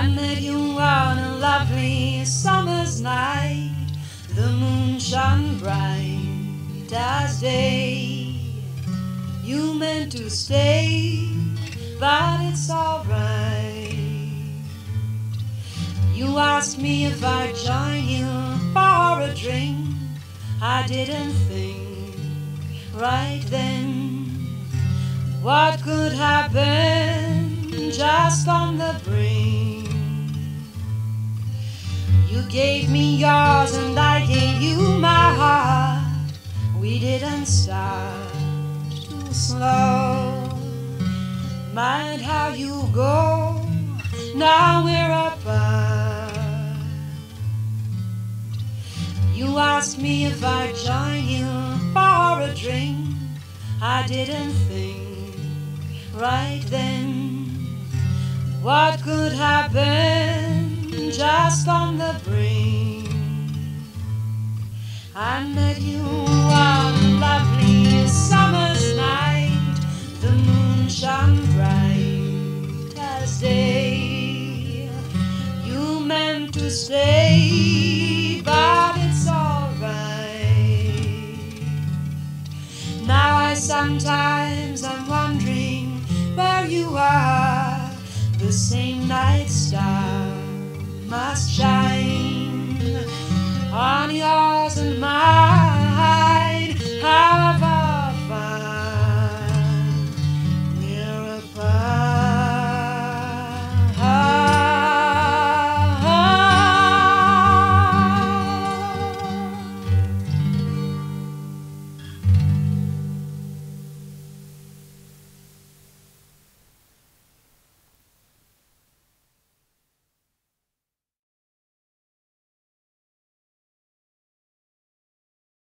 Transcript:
I met you on a lovely summer's night. The moon shone bright as day. You meant to stay, but it's alright. You asked me if I'd join you for a drink. I didn't think right then what could happen You gave me yours and I gave you my heart. We didn't start too slow. Mind how you go, now we're apart. You asked me if I'd join you for a drink. I didn't think right then what could happen just on the brink. I met you on a lovely summer's night. The moon shone bright as day. You meant to stay, but it's alright. Now I sometimes am wondering where you are. The same night star